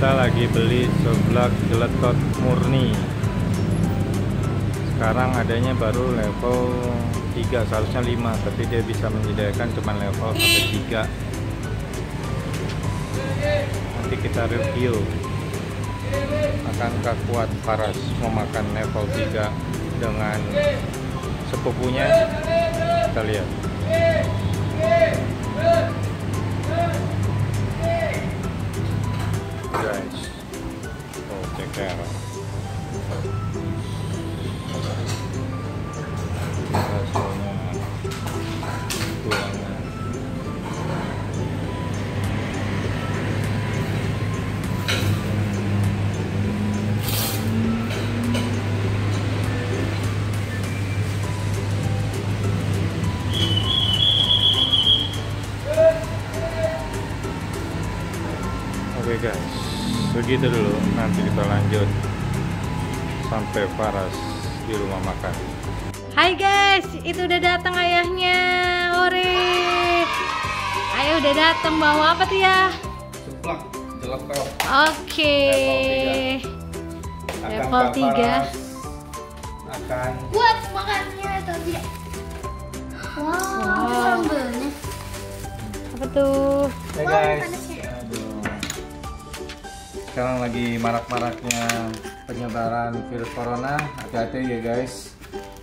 kita lagi beli seblak geletot murni. Sekarang adanya baru level 3 seharusnya 5 tapi dia bisa menyediakan cuma level sampai 3 nanti kita review akankah kuat Faras memakan level 3 dengan sepupunya. Kita lihat guys oh ceker baksonya begitu dulu. Nanti kita lanjut sampai Faras di rumah makan. Hai guys, itu udah datang ayahnya. Ore. Ayo udah datang bawa apa tuh ya? Seblak, jeletot. Oke. Level Akankah tiga. Faras Akan Buat makannya tadi. Wow, Wow. sambelnya. Apa tuh? Hey Wow, guys. Ya. Sekarang lagi marak-maraknya penyebaran virus corona. Hati-hati ya guys.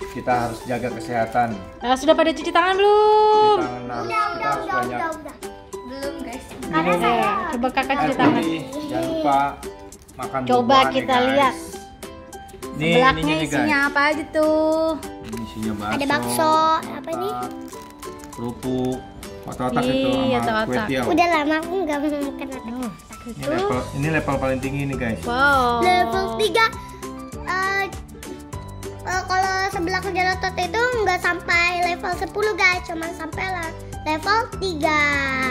Kita harus jaga kesehatan. Nah, sudah pada cuci tangan Cuci belum? tangan harus- Udah, kita udah, harus udah, banyak. udah, udah. Belum guys. Nih, Karena nih, saya coba kakak cuci tangan. putih, jangan lupa makan Coba ya, kita guys. lihat. Nih, Sebelaknya ininya nih, isinya guys. apa aja tuh? Ini isinya bakso. Ada bakso, apa ini? otak, Kerupuk, otak-otak itu Iya, sama otak-otak. kue tiaw. udah lama aku nggak makan otak. Oh, Ini level ini level paling tinggi nih guys. Wow. Level 3 eh eh, kalau sebelah jelatot itu nggak sampai level 10 guys, cuma sampai la- level 3.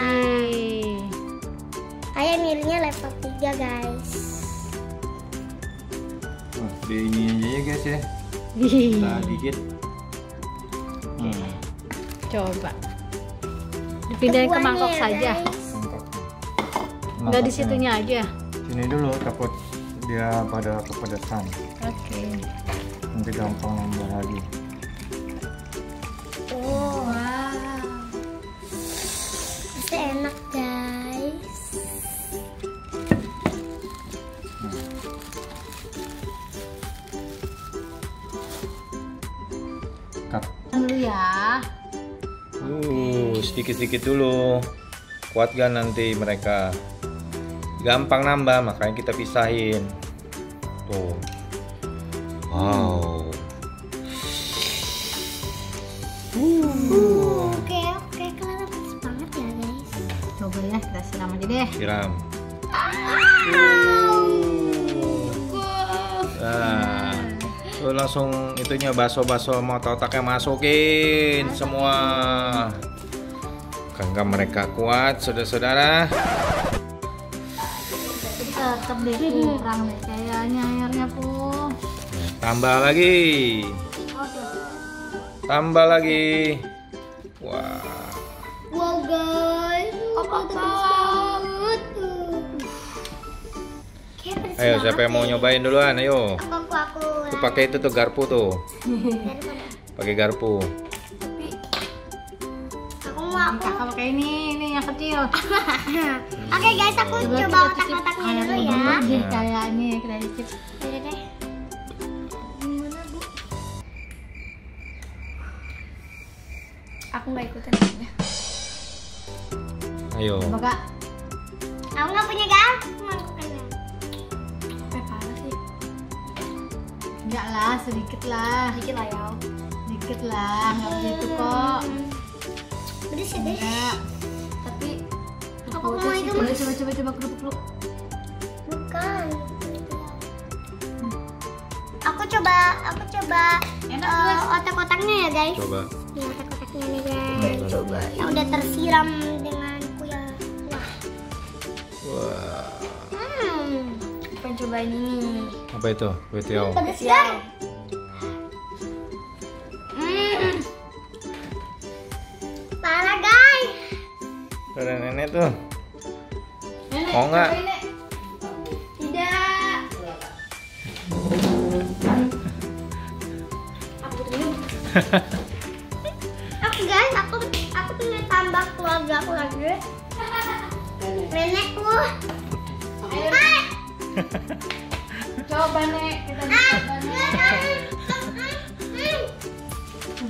Yeay. Ayah milihnya level 3 guys. Wah, di ini aja ya guys ya. Kita gigit. Hmm, Coba. Dipindahin ke mangkok ya, saja. Enggak di situnya aja. Sini dulu takut dia pada kepedesan. Oke. Nanti gampang nambah lagi. Sedikit-sedikit dulu. Kuat gak nanti mereka? Gampang nambah, makanya kita pisahin. Tuh. Wow. Uh, oke banget ya guys. Coba ya, kita siram aja deh. Siram. Nah, tuh langsung itunya baso-baso mau otaknya masukin semua. Kan mereka kuat, saudara-saudara. Tetap deh kurang deh kayaknya airnya pun. Tambah lagi. Tambah lagi. Wah. Wow guys, apa banget. Ayo siapa yang mau nyobain duluan? Ayo. Aku aku aku. Tuh pakai itu tuh garpu tuh. Pakai garpu. Pakai ini, ini yang kecil. Oke guys, aku Coba coba otak-otaknya dulu ya. kita cicip. Udah deh. Gimana bu? Aku nggak ikutan. Ayo. Coba kak. Aku nggak punya. Mana? Eh parah sih. Enggak lah, sedikit lah. Dikit lah ya. Sedikit lah, nggak begitu kok. Pedes ya deh. Tapi Aku mau itu, coba Mas. coba coba coba kerupuk kerupuk. Bukan. Aku coba, aku coba Enak, Mas. otak-otaknya ya guys. Coba. Ini otak-otaknya nih guys. Coba. Yang udah tersiram dengan kuah. Wah. Wah. Hmm. Pengen cobain ini. Apa itu? Kue tiaw. Pedes ya. Suara nenek tuh. Nenek, Mau nggak? Tidak. Aku tuh, aku guys, aku aku pengen tambah keluarga aku lagi. Nenekku. Hai. Coba nek kita. Ah, ah, ah, ah.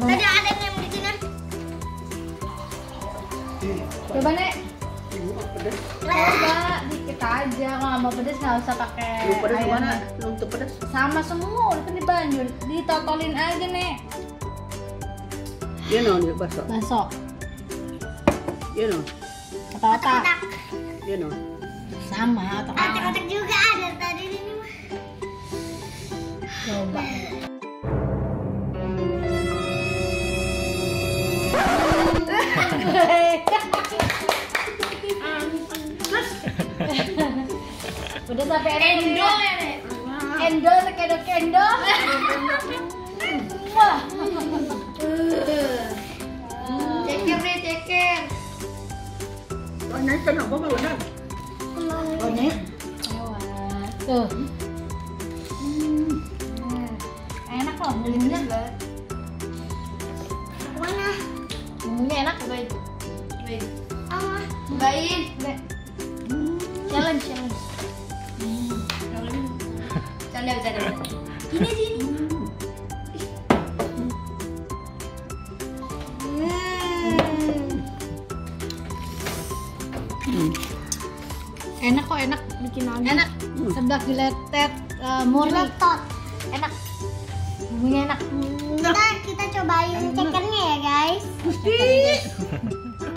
Tadi Coba nek. Coba dikit aja kalau nggak mau pedes nggak usah pakai Lu pedas air. gimana? Lu untuk pedas? Sama semua, udah kan dibanjur, ditotolin aja nek. Dia no, dia baso. Baso, Dia no, otak-otak, Otak-otak. dia no. sama otak-otak. Otak-otak juga ada tadi ini mah. Coba. Udah sampai endol ya nek. Endol sekedok endol. Wah. Ceker deh ceker. Oh, naik kan apa kalau? Oh, naik. Tuh. Nah, Enak loh, bumbunya. Mana? Bumbunya enak. Baik. Baik. Ah, Baik. Challenge, challenge. Canda, canda. Ini sini. Hmm. Enak kok, enak. Bikin Enak. Sedap diletet uh, murni. Letot. Enak. Bumbunya enak. Kita kita cobain cekernya ya guys.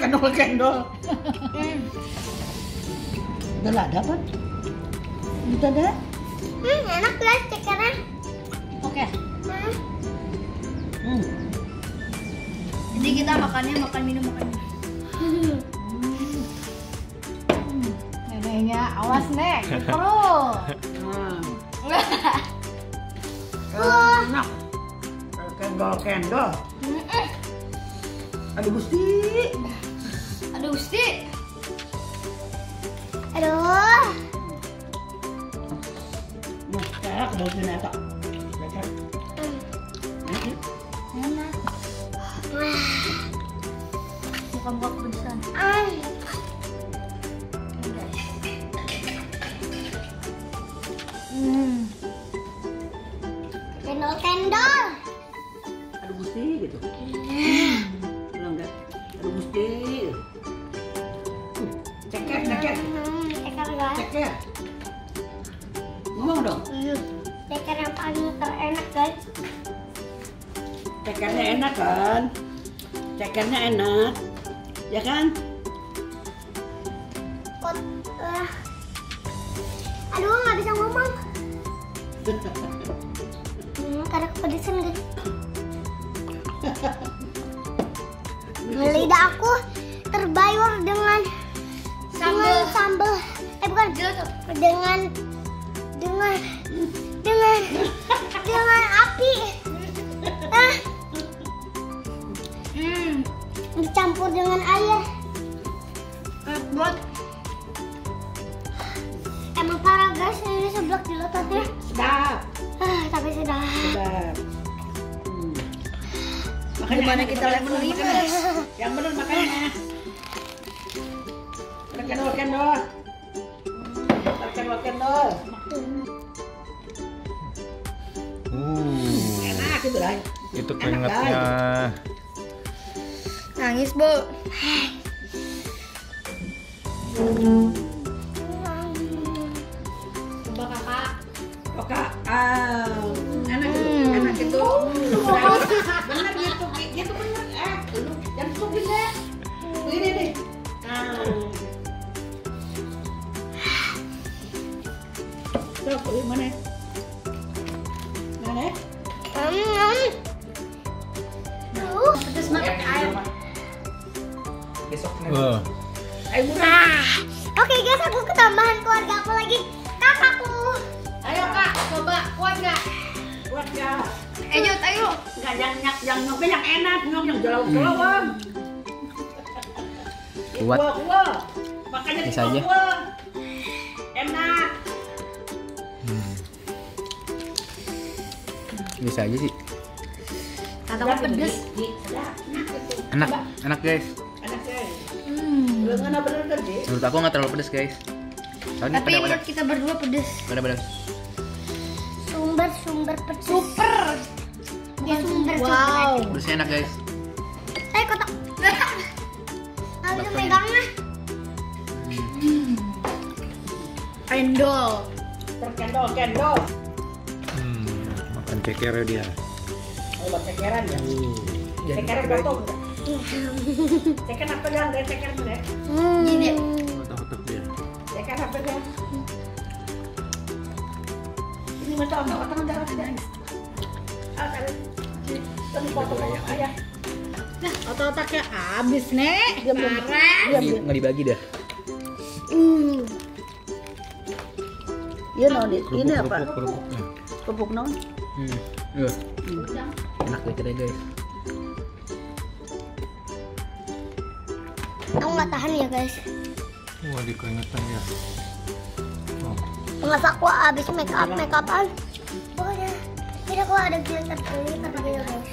Kendol kendol. Udah lah, dapat. Udah ada. Hmm, enak guys cekernya. Oke. Hmm. Hmm. Jadi kita makannya makan minum makan minum. Neneknya awas nek, perut. Ah. Enak. Kendol kendol. Aduh gusti. Aduh, Gusti. Aduh. Nah, kayak kedol sini tak. Lekat. Hmm. Enak. Muka-muka kepedesan. Ah. Hmm. Cendol cendol. Aduh gusti gitu. Bilang dah. Aduh gusti. Ceker, ceker, Hmm, ceker ceker. Guys. Cekernya enak kan? Cekernya enak. Ya kan? Ah. Aduh nggak bisa ngomong. Hmm, karena kepedesan guys. Lidah aku terbayur dengan dengan sambal. Eh bukan dengan dengan dengan dengan api. Ah, Hmm. dicampur dengan air. Buat Emang parah guys ini seblak di lututnya. Sedap. Ah, tapi sudah. Sedap. Hmm. Makanya mana kita level lima. Yang benar makanya. Kendol kendol. Kendol kendol. Uh, Enak gitu lah. itu keringatnya. nangis, Bu. Coba Kakak. Oke, ah, enak itu, Hmm. enak itu. Benar gitu, Ya. Eh, Jut, ayo. Enggak yang yang yang nyok yang enak, nyok yang jauh jauh. Kuat. Makanya aja. Enak. bisa aja sih. Kataku pedes. Sedap. Enak, enak guys. Enak ya. Hmm. Kan. Menurut aku nggak terlalu pedes guys. Soalnya Tapi pada pada menurut kita berdua pedes. pada pada. Sumber sumber pedes. Super. Dia sumber Wow. Pedesnya enak guys. Eh kotak. Nggak bisa megangnya. Endol. Terkendol, kendol. Hmm, makan ceker dia. Oh, buat cekeran ya. Cekeran potong. Ceker apa yang ceker mana? Hmm. Gini. Otak-otak dia. Ceker apa yang? Ini mata otak otak otak otak. Kalian. Tapi potong ayah. Otot-otaknya habis, Nek. Parah. Nggak dibagi dah. Iya non, ini apa? Kerupuk, kerupuk. Non. Enak ya kita guys. Aku nggak tahan ya guys. Wah, dikeringetan ya. Oh. Masa aku habis make up make upan. Pokoknya tidak aku ada filter kulit tapi gitu guys.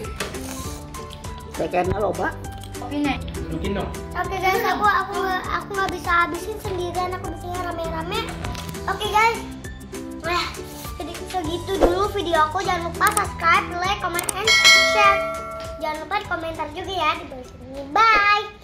Cekernya loba. Oke, Nek. Dudukin dong. Oke guys, aku aku aku nggak bisa habisin sendirian, aku biasanya rame-rame. Oke guys, nah jadi segitu dulu video aku. Jangan lupa subscribe, like, comment, and share. Jangan lupa di komentar juga ya di bawah sini. Bye.